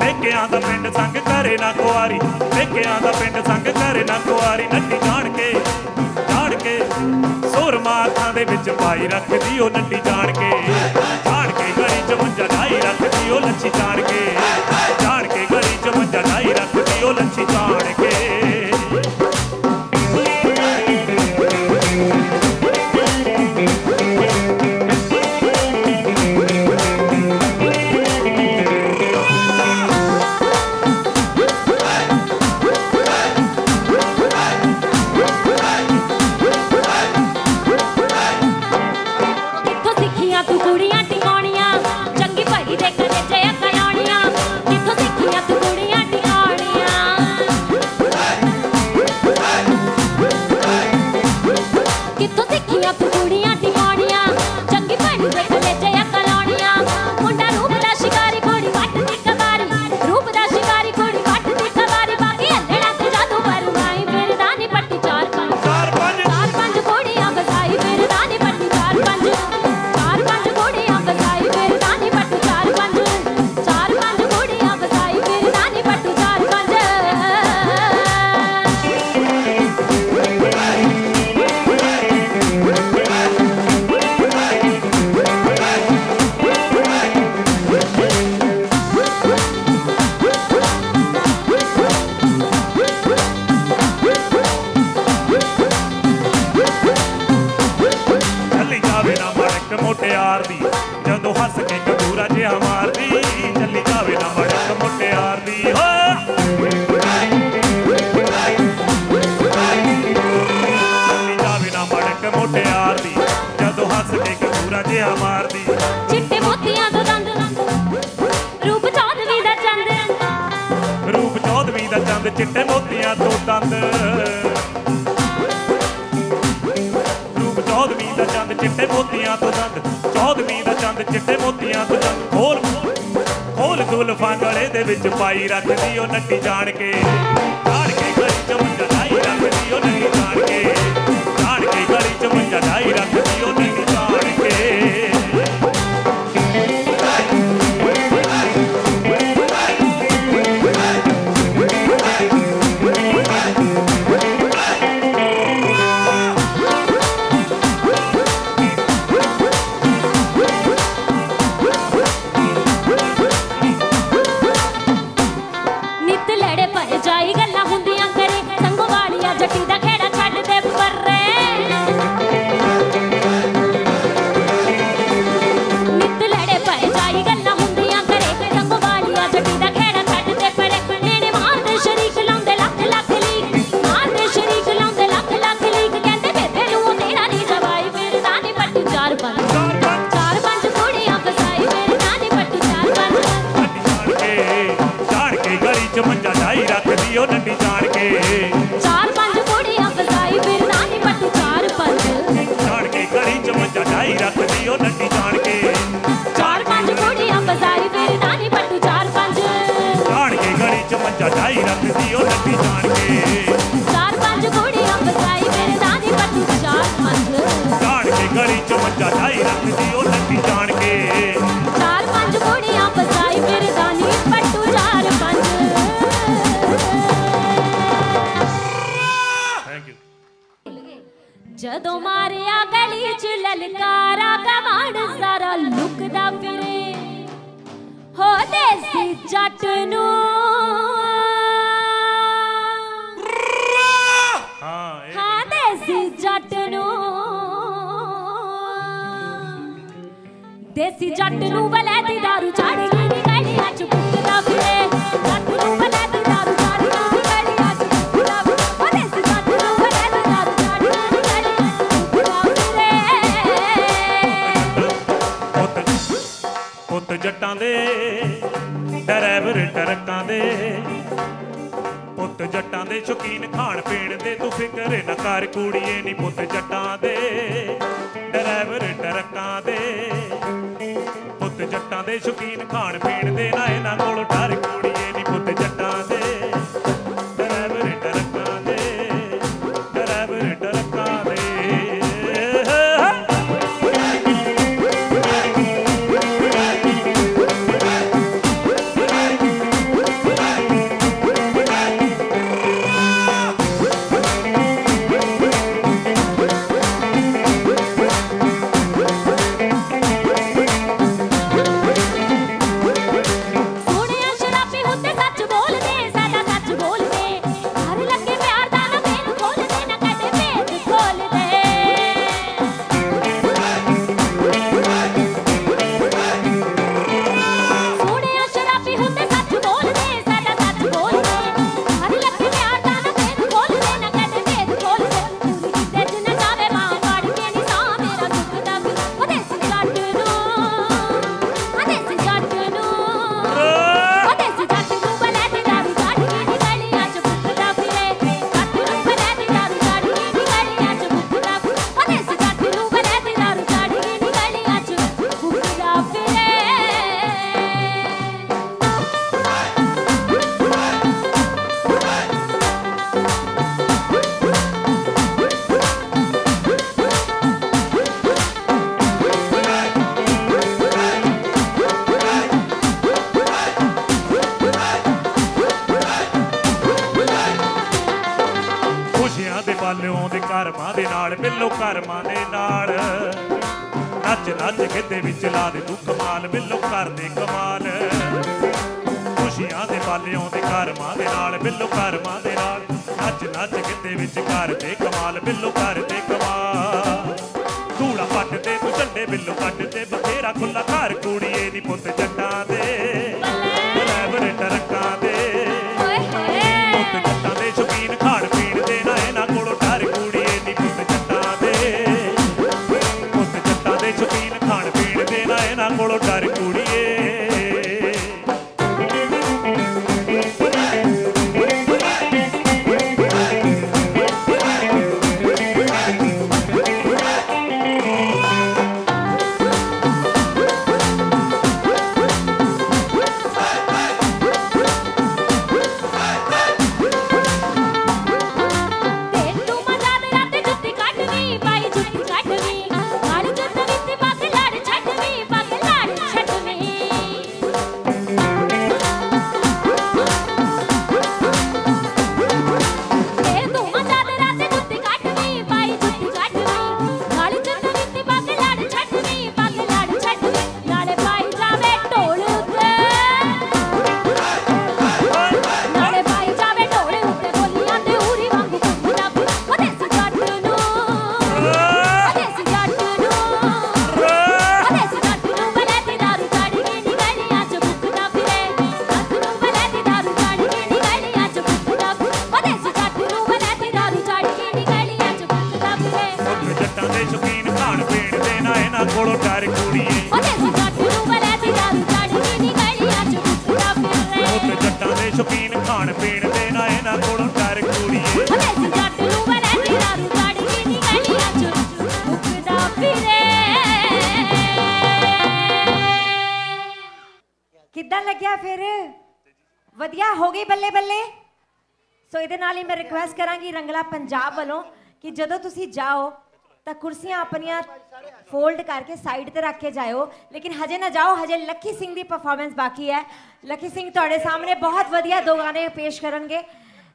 ਟਿੱਕਿਆਂ ਦਾ ਪਿੰਡ ਸੰਗ ਕਰੇ ਨਾ ਖੁਆਰੀ। ਟਿੱਕਿਆਂ ਦਾ ਪਿੰਡ ਸੰਗ ਕਰੇ ਨਾ ਖੁਆਰੀ। ਨੱਟੀ ਜਾਣ ਕੇ ਜਾਣ ਕੇ। ਜਮਾਤਾਂ ਦੇ ਵਿੱਚ ਪਾਈ ਰੱਖਦੀ ਉਹ ਨੱਡੀ ਜਾਣ ਕੇ। ਜਾਣ ਕੇ ਗਲੀ ਚ ਮੁੰਜਾ ਢਾਈ ਰੱਖਦੀ ਉਹ ਲੱਛੀ ਜਾਣ ਕੇ। ਸਰਕਾਰ ਕੁੜੀਏ ਨਹੀਂ ਪੁੱਤ ਜੱਟਾਂ ਦੇ, ਡਰਾਈਵਰ ਟਰੱਕਾਂ ਦੇ। ਪੁੱਤ ਜੱਟਾਂ ਦੇ ਸ਼ੌਕੀਨ ਖਾਣ ਪੀਣ ਪੰਜਾਬ ਵੱਲੋਂ ਕਿ ਜਦੋਂ ਤੁਸੀਂ ਜਾਓ ਤਾਂ ਕੁਰਸੀਆਂ ਆਪਣੀਆਂ ਫੋਲਡ ਕਰਕੇ ਸਾਈਡ ਤੇ ਰੱਖ ਕੇ ਜਾਇਓ। ਲੇਕਿਨ ਹਜੇ ਨਾ ਜਾਓ, ਹਜੇ ਲੱਖੀ ਸਿੰਘ ਦੀ ਪਰਫਾਰਮੈਂਸ ਬਾਕੀ ਹੈ। ਲੱਖੀ ਸਿੰਘ ਤੁਹਾਡੇ ਸਾਹਮਣੇ ਬਹੁਤ ਵਧੀਆ ਦੋ ਗਾਣੇ ਪੇਸ਼ ਕਰਨਗੇ।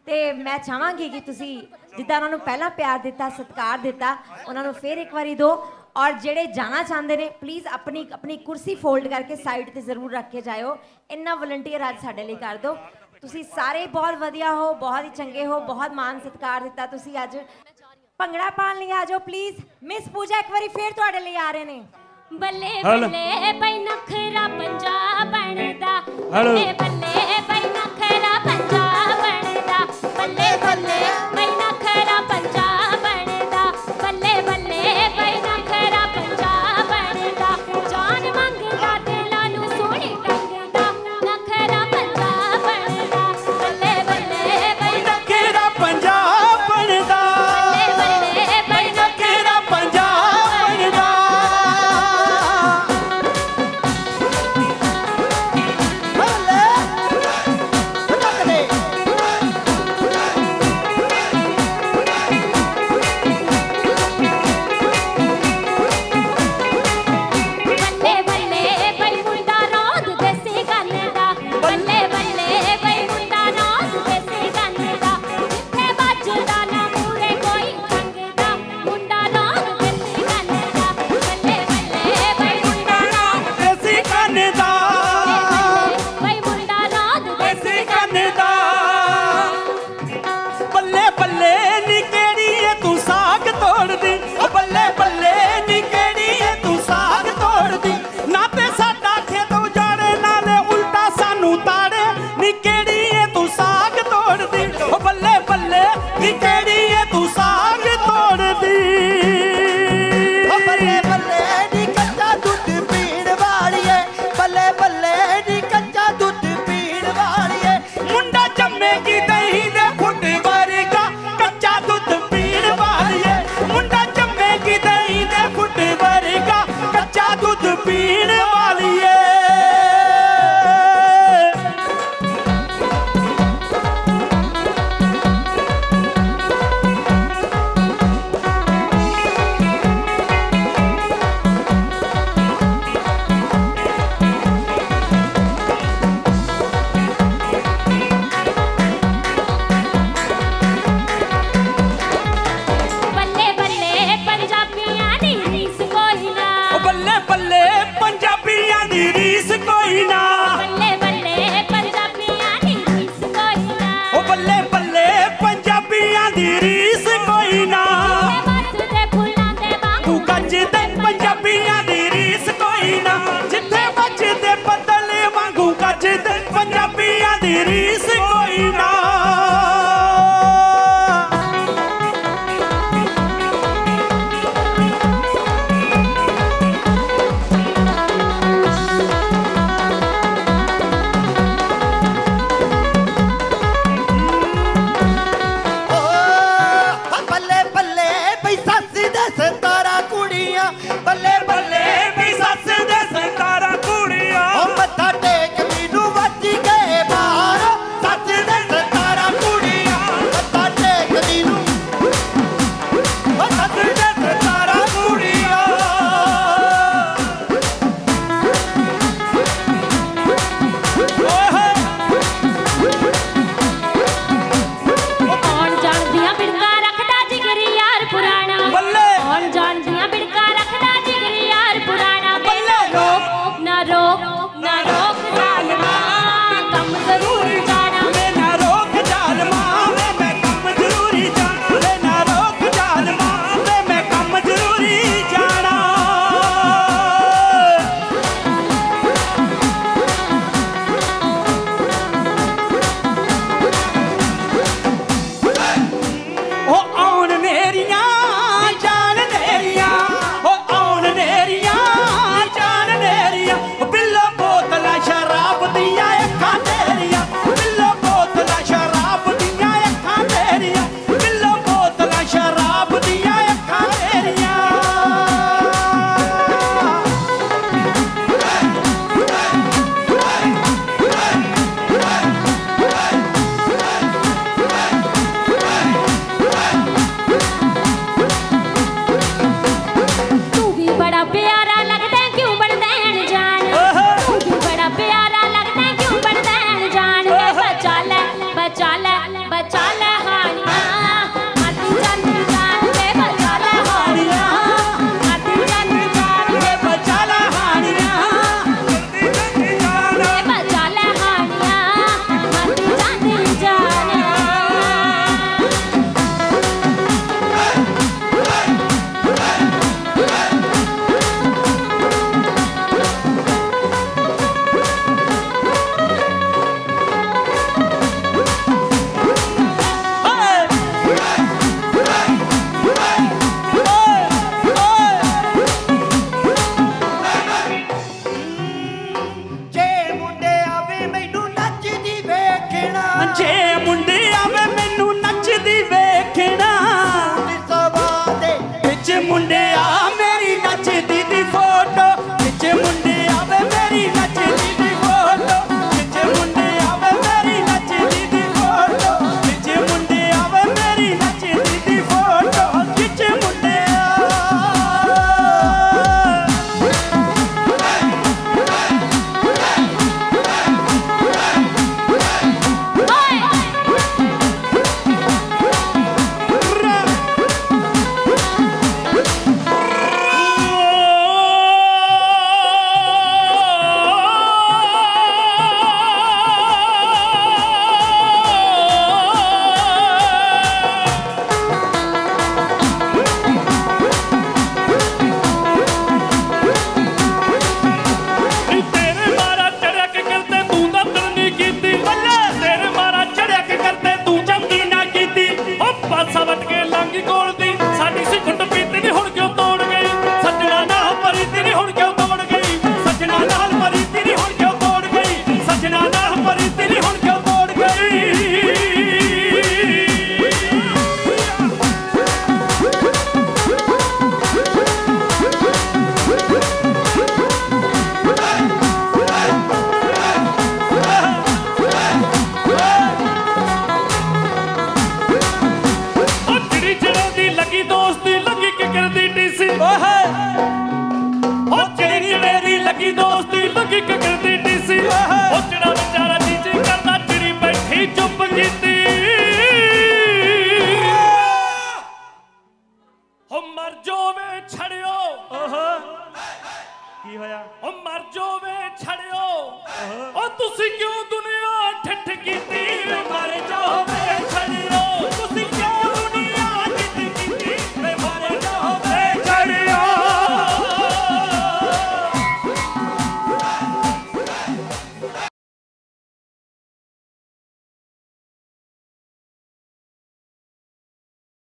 ਤੇ ਮੈਂ ਚਾਹਾਂਗੀ ਕਿ ਤੁਸੀਂ ਜਿੱਦਾਂ ਉਹਨਾਂ ਨੂੰ ਪਹਿਲਾਂ ਪਿਆਰ ਦਿੱਤਾ, ਸਤਿਕਾਰ ਦਿੱਤਾ, ਉਹਨਾਂ ਨੂੰ ਫੇਰ ਇੱਕ ਵਾਰੀ ਦਿਓ ਔਰ ਜਿਹੜੇ ਜਾਣਾ ਚਾਹੁੰਦੇ ਨੇ ਪਲੀਜ਼ ਆਪਣੀ ਆਪਣੀ ਕੁਰਸੀ ਫੋਲਡ ਕਰਕੇ ਸਾਈਡ ਤੇ ਜ਼ਰੂਰ ਰੱਖ ਕੇ ਜਾਇਓ। ਇੰਨਾ ਵਲੰਟੀਅਰ ਅੱਜ ਸਾਡੇ ਲਈ ਕਰ ਦਿਓ। ਤੁਸੀਂ ਸਾਰੇ ਬਹੁਤ ਵਧੀਆ ਹੋ ਬਹੁਤ ਹੀ ਚੰਗੇ ਹੋ ਬਹੁਤ ਮਾਨ ਸਤਿਕਾਰ ਦਿੱਤਾ ਤੁਸੀਂ ਅੱਜ। ਭੰਗੜਾ ਪਾਣ ਲਈ ਆ ਜਾਓ ਪਲੀਜ਼ ਮਿਸ ਪੂਜਾ ਇੱਕ ਵਾਰੀ ਫੇਰ ਤੁਹਾਡੇ ਲਈ ਆ ਰਹੇ ਨੇ। ਬੱਲੇ ਬੱਲੇ ਪੈ ਨਖਰਾ ਪੰਜਾ ਬਣਦਾ ਬੱਲੇ ਬੱਲੇ ਪੈ ਨਖਰਾ ਪੰਜਾ ਬਣਦਾ। ਬੱਲੇ ਬੱਲੇ